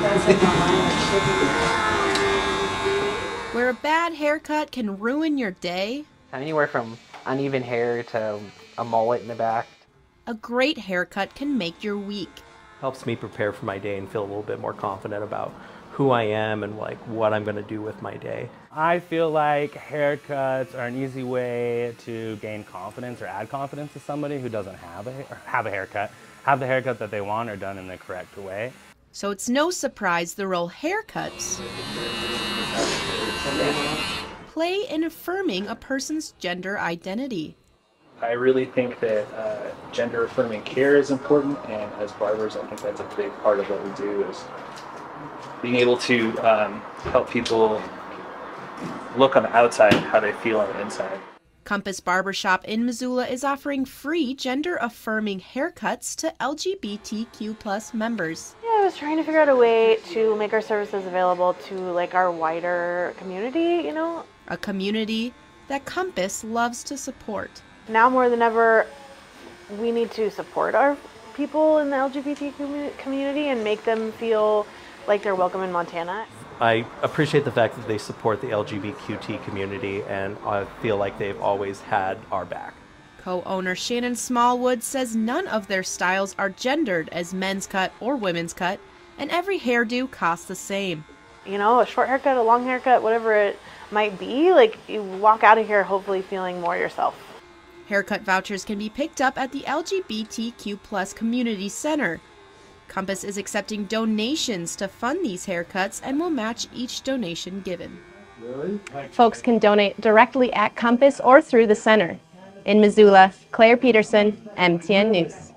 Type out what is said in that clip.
Where a bad haircut can ruin your day, Anywhere from uneven hair to a mullet in the back. a great haircut can make your week. helps me prepare for my day and feel a little bit more confident about who I am and like what I'm going to do with my day. I feel like haircuts are an easy way to gain confidence or add confidence to somebody who doesn't have a, or have a haircut, have the haircut that they want or done in the correct way. So it's no surprise the role haircuts play in affirming a person's gender identity. I really think that uh, gender affirming care is important, and as barbers, I think that's a big part of what we do is being able to um, help people look on the outside how they feel on the inside. Compass Barbershop in Missoula is offering free gender affirming haircuts to LGBTQ plus members. Yeah, I was trying to figure out a way to make our services available to like our wider community, you know. A community that Compass loves to support. Now more than ever, we need to support our people in the LGBT commu- community and make them feel like they're welcome in Montana. I appreciate the fact that they support the LGBTQT community and I feel like they've always had our back. Co owner Shannon Smallwood says none of their styles are gendered as men's cut or women's cut, and every hairdo costs the same. You know, a short haircut, a long haircut, whatever it might be, like you walk out of here hopefully feeling more yourself. Haircut vouchers can be picked up at the LGBTQ plus community center. Compass is accepting donations to fund these haircuts and will match each donation given. Really? Folks can donate directly at Compass or through the center. In Missoula, Claire Peterson, MTN News.